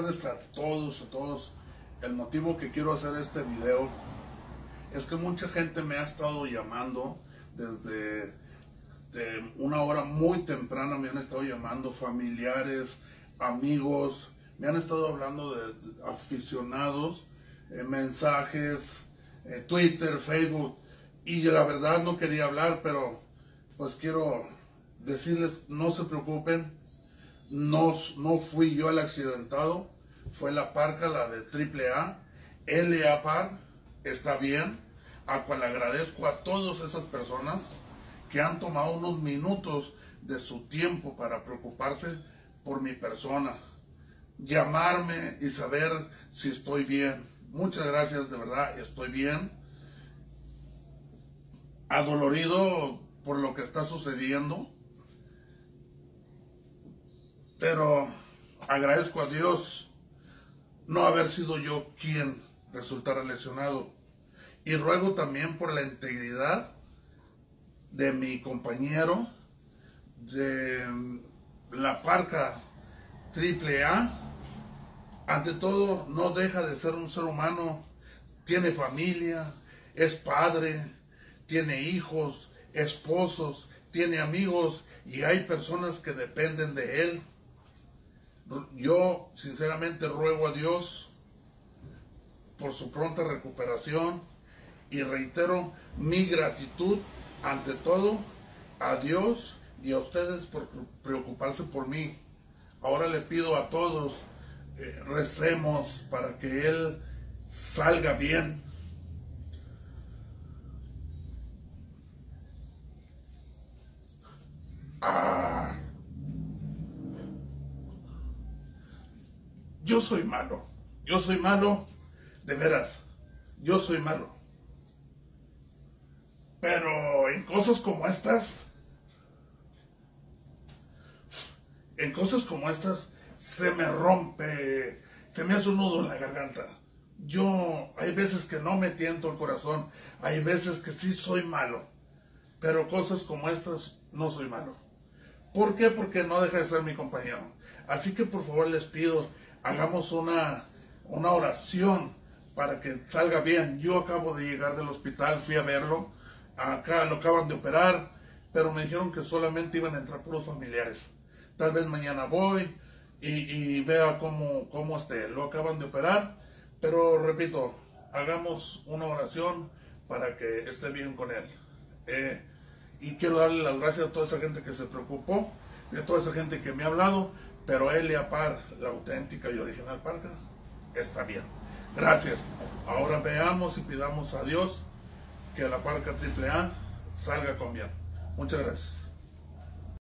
Tardes a todos, a todos. El motivo que quiero hacer este video es que mucha gente me ha estado llamando desde una hora muy temprana, me han estado llamando familiares, amigos, me han estado hablando de, aficionados, eh, mensajes, eh, Twitter, Facebook, y la verdad no quería hablar, pero pues quiero decirles, no se preocupen, no, no fui yo el accidentado, fue la parca, la de AAA, LA Par, está bien, a cual agradezco a todas esas personas que han tomado unos minutos de su tiempo para preocuparse por mi persona, llamarme y saber si estoy bien. Muchas gracias, de verdad, estoy bien. Adolorido por lo que está sucediendo pero agradezco a Dios no haber sido yo quien resultara lesionado. Y ruego también por la integridad de mi compañero de la parca AAA. Ante todo, no deja de ser un ser humano. Tiene familia, es padre, tiene hijos, esposos, tiene amigos y hay personas que dependen de él yo sinceramente ruego a Dios por su pronta recuperación y reitero mi gratitud ante todo a Dios y a ustedes por preocuparse por mí. Ahora le pido a todos, eh, recemos para que Él salga bien. Yo soy malo, yo soy malo, de veras, yo soy malo. Pero en cosas como estas, en cosas como estas, se me rompe, se me hace un nudo en la garganta. Yo, hay veces que no me tiento el corazón, hay veces que sí soy malo, pero cosas como estas no soy malo. ¿Por qué? Porque no deja de ser mi compañero. Así que por favor les pido hagamos una, una oración para que salga bien. Yo acabo de llegar del hospital, fui a verlo, acá lo acaban de operar, pero me dijeron que solamente iban a entrar puros familiares. Tal vez mañana voy y, vea cómo, cómo esté. Lo acaban de operar, pero repito, hagamos una oración para que esté bien con él. Eh, y quiero darle las gracias a toda esa gente que se preocupó, a toda esa gente que me ha hablado, pero Elia Par, la auténtica y original parca, está bien. Gracias. Ahora veamos y pidamos a Dios que la parca AAA salga con bien. Muchas gracias.